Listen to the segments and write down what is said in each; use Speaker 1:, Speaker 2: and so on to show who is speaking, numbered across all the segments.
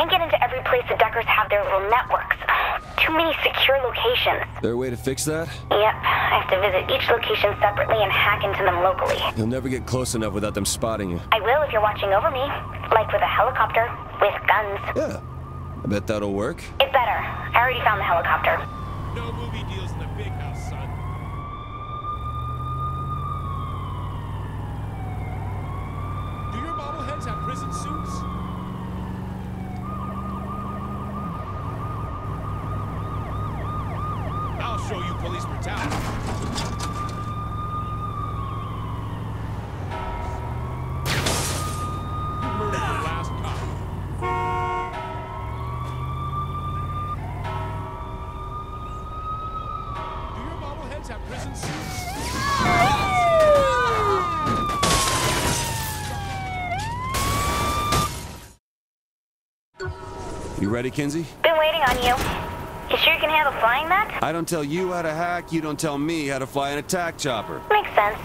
Speaker 1: can't get into every place the Deckers have their little networks. Too many secure locations.
Speaker 2: There a way to fix that?
Speaker 1: Yep, I have to visit each location separately and hack into them locally.
Speaker 2: You'll never get close enough without them spotting you.
Speaker 1: I will if you're watching over me. Like with a helicopter, with guns.
Speaker 2: Yeah. I bet that'll work.
Speaker 1: It better. I already found the helicopter.
Speaker 3: No movie deals in the big house, son. Do your bobbleheads have prison suits? I'll show you police brutality. You murdered the last cop. Do your bobbleheads have prison suits?
Speaker 2: You ready, Kinzie?
Speaker 1: Been waiting on you. You sure you can handle flying that?
Speaker 2: I don't tell you how to hack, you don't tell me how to fly an attack chopper.
Speaker 1: Makes sense.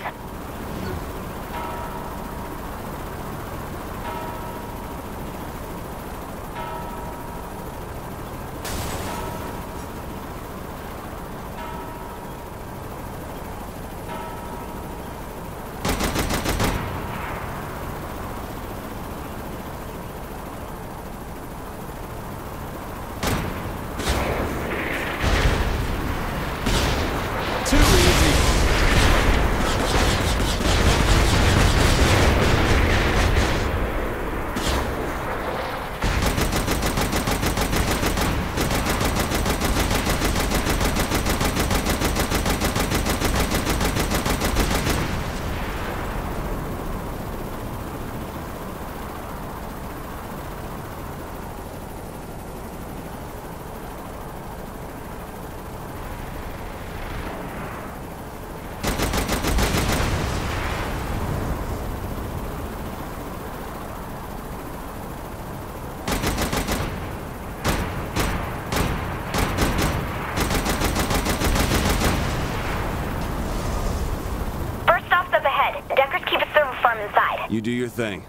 Speaker 2: You do your thing.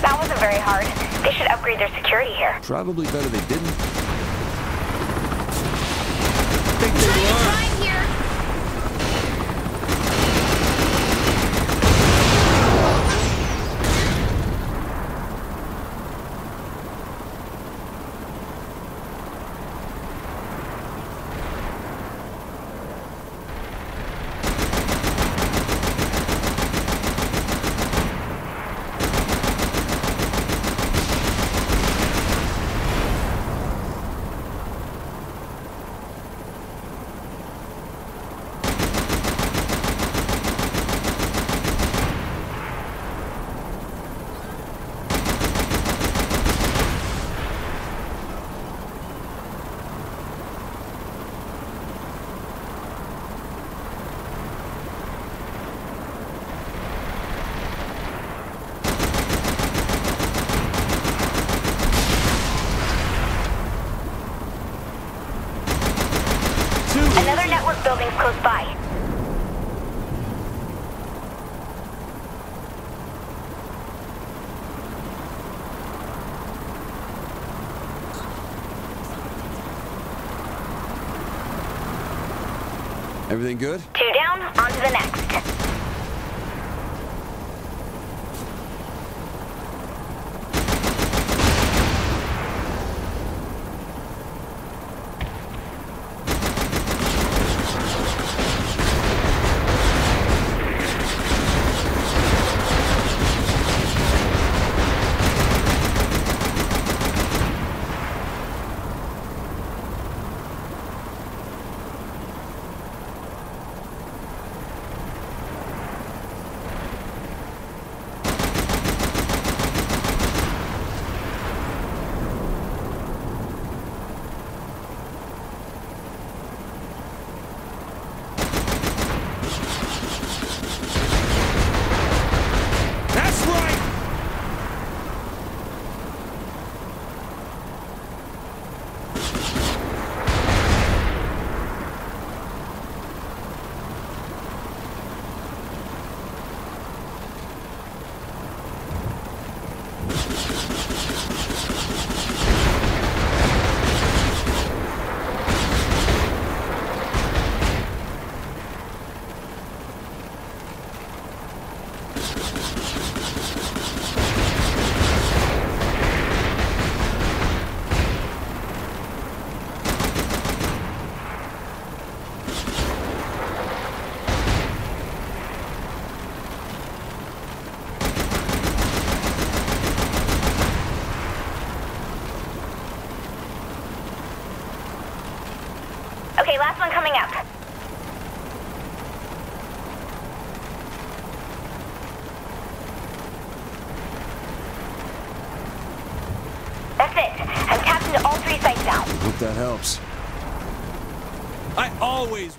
Speaker 1: that wasn't very hard. They should upgrade their security here.
Speaker 2: Probably better they didn't.
Speaker 1: Building's close by.
Speaker 2: Everything good?
Speaker 1: Two down, on to the next. Okay, last one coming up. That's it. I'm tapped into all three sites now.
Speaker 2: Hope that helps.
Speaker 3: I always